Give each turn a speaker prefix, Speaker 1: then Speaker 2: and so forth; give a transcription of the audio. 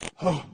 Speaker 1: Oh.